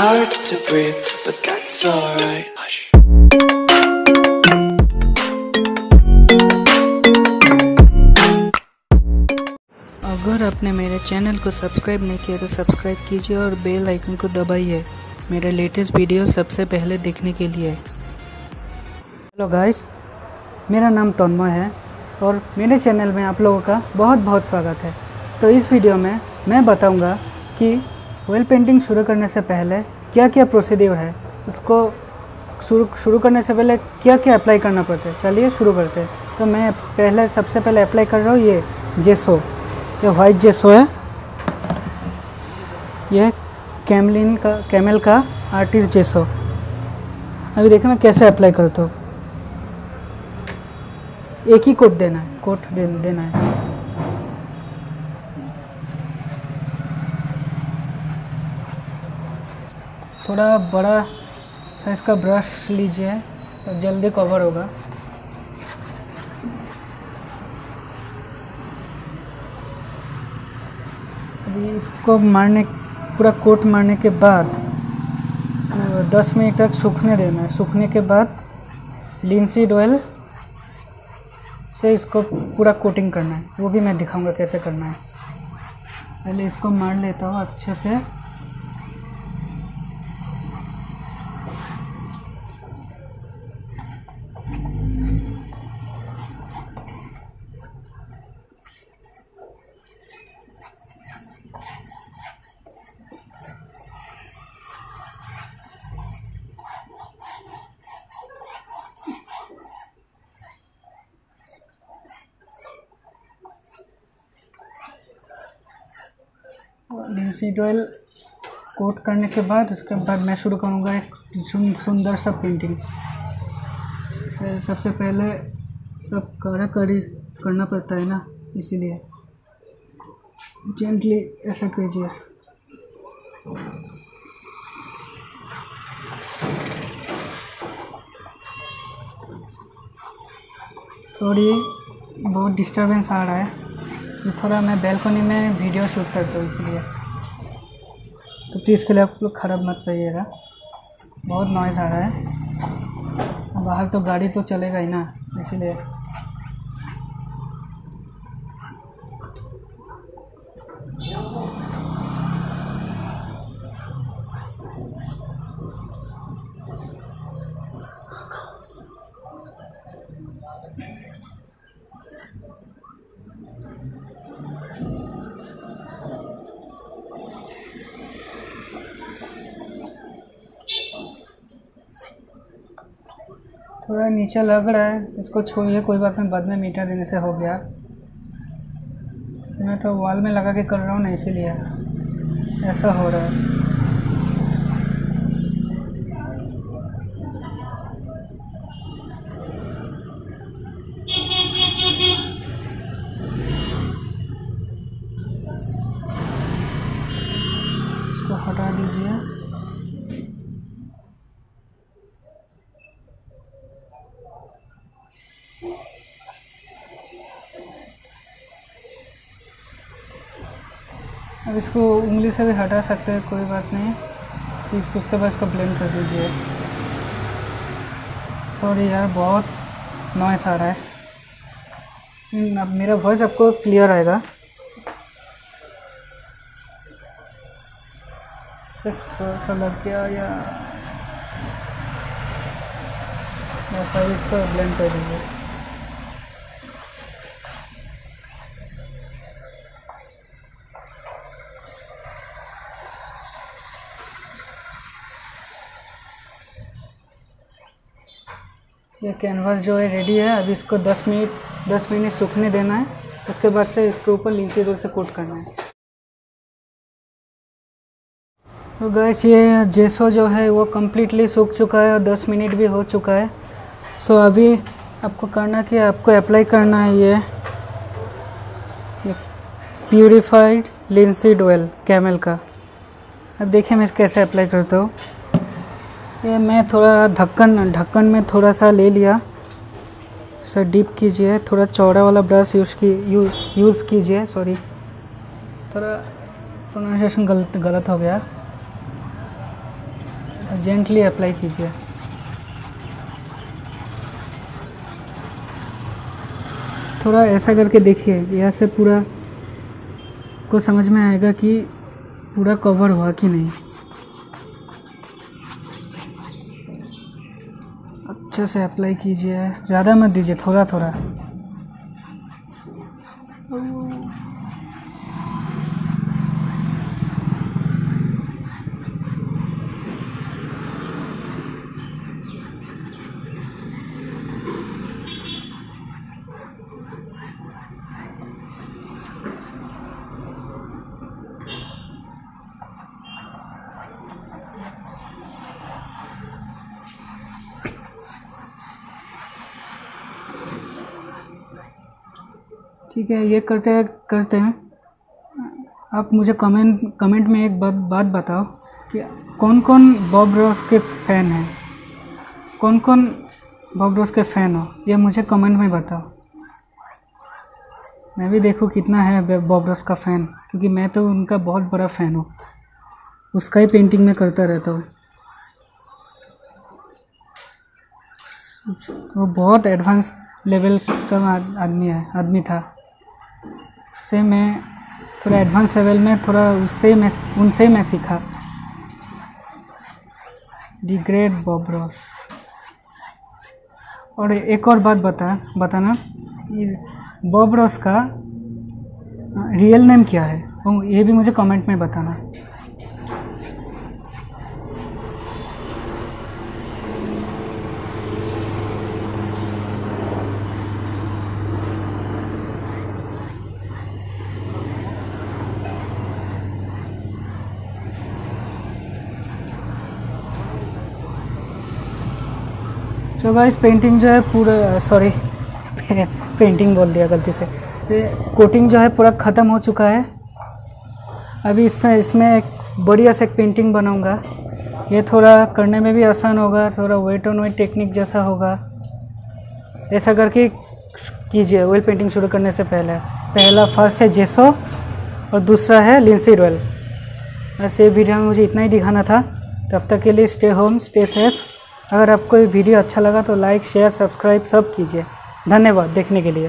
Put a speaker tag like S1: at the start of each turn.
S1: hard to breathe, but that's alright. Hush.
S2: अगर आपने मेरे चैनल को सब्सक्राइब नहीं किया तो सब्सक्राइब कीजिए और बेल आइकन को दबाइए मेरे लेटेस्ट वीडियो सबसे पहले देखने के लिए हेलो गाइस मेरा नाम तन्मय है और मेरे चैनल में आप लोगों का बहुत बहुत स्वागत है तो इस वीडियो में मैं बताऊँगा कि ऑयल पेंटिंग शुरू करने से पहले क्या क्या प्रोसीड्यूर है? उसको शुरू शुरू करने से पहले क्या क्या अप्लाई करना पड़ता है? चलिए शुरू करते हैं। तो मैं पहले सबसे पहले अप्लाई कर रहा हूँ ये जेसो ये वाइट जेसो है। यह कैमलिन का कैमल का आर्टिस्ट जेसो अभी देखें मैं कैसे अप्लाई करता हूँ। एक ही कोट देना है कोट दे, देना है। थोड़ा बड़ा साइज़ का ब्रश लीजिए तो जल्दी कवर होगा। अभी इसको मारने, पूरा कोट मारने के बाद, दस मिनट तक सूखने देना है। सूखने के बाद लिंसीड ऑयल से इसको पूरा कोटिंग करना है। वो भी मैं दिखाऊँगा कैसे करना है। पहले इसको मार लेता हूँ अच्छे से। लिंसीड ऑयल कोट करने के बाद उसके बाद मैं शुरू करूँगा एक सुंदर सा पेंटिंग सबसे पहले सब कड़ा कड़ी करना पड़ता है ना, इसीलिए। जेंटली ऐसा कीजिए। सॉरी बहुत डिस्टरबेंस आ रहा है। थोड़ा मैं बैलकोनी में वीडियो शूट करता हूँ इसलिए। तो प्लीज़ के लिए आप लोग ख़राब मत करिएगा। बहुत नॉइज़ आ रहा है। बाहर तो गाड़ी तो चलेगा ही ना, इसीलिए। थोड़ा नीचे लग रहा है। इसको छोड़िए कोई बात नहीं, बाद में मीटर देने से हो गया। मैं तो वॉल में लगा के कर रहा हूँ ना, इसीलिए। ऐसा हो रहा है। अब इसको उंगली से भी हटा सकते हैं, कोई बात नहीं। तो इसको, उसके बाद इसको ब्लेंड कर दीजिए। सॉरी यार, बहुत नॉइस आ रहा है। अब मेरा वॉइस आपको क्लियर आएगा। सिर्फ़ थोड़ा सा लग गया या? अभी इसको ब्लेंड कर दीजिए। ये कैनवास जो है रेडी है। अभी इसको 10 मिनट 10 मिनट सूखने देना है। उसके बाद से इसके ऊपर नीचे रोल से कोट करना है। तो गैस ये जेसो जो है, वो कम्प्लीटली सूख चुका है और 10 मिनट भी हो चुका है। सो अभी आपको करना कि आपको अप्लाई करना है ये प्यूरिफाइड लिंसीड ऑयल कैमल का। अब देखिए मैं कैसे अप्लाई करता हूँ। ये मैं थोड़ा ढक्कन ढक्कन में थोड़ा सा ले लिया। सर डीप कीजिए थोड़ा चौड़ा वाला ब्रश यूज़ की यू, यूज़ कीजिए सॉरी थोड़ा प्रोनाउंसिएशन गलत गलत हो गया। जेंटली अप्लाई कीजिए। थोड़ा ऐसा करके देखिए यह से पूरा को समझ में आएगा कि पूरा कवर हुआ कि नहीं। अच्छे से अप्लाई कीजिए। ज़्यादा मत दीजिए थोड़ा थोड़ा ठीक है, ये करते हैं करते हैं। आप मुझे कमेंट कमेंट में एक बात बात बताओ कि कौन कौन बॉब रॉस के फ़ैन हैं? कौन कौन बॉब रॉस के फ़ैन हो? ये मुझे कमेंट में बताओ। मैं भी देखूँ कितना है बॉब रॉस का फ़ैन क्योंकि मैं तो उनका बहुत बड़ा फ़ैन हूँ। उसका ही पेंटिंग में करता रहता हूँ। वो बहुत एडवांस लेवल का आदमी है, आदमी था। उससे मैं थोड़ा एडवांस लेवल में थोड़ा उससे मैं, उनसे मैं सीखा। दी ग्रेट बॉब रॉस और एक और बात बता, बताना बॉब रॉस का रियल नेम क्या है? ये भी मुझे कमेंट में बताना। तो गाइस पेंटिंग जो है पूरा सॉरी पेंटिंग बोल दिया गलती से। कोटिंग जो है पूरा ख़त्म हो चुका है। अभी इससे इसमें एक बढ़िया से एक पेंटिंग बनाऊँगा। ये थोड़ा करने में भी आसान होगा, थोड़ा वेट ऑन वेट टेक्निक जैसा होगा। ऐसा करके कीजिए ऑयल पेंटिंग शुरू करने से पहले। पहला फ़र्स्ट है जेसो और दूसरा है लिंसिड रॉयल बस ये वीडियो में मुझे इतना ही दिखाना था। तब तक के लिए स्टे होम स्टे सेफ़ अगर आपको ये वीडियो अच्छा लगा तो लाइक, शेयर, सब्सक्राइब सब कीजिए। धन्यवाद, देखने के लिए।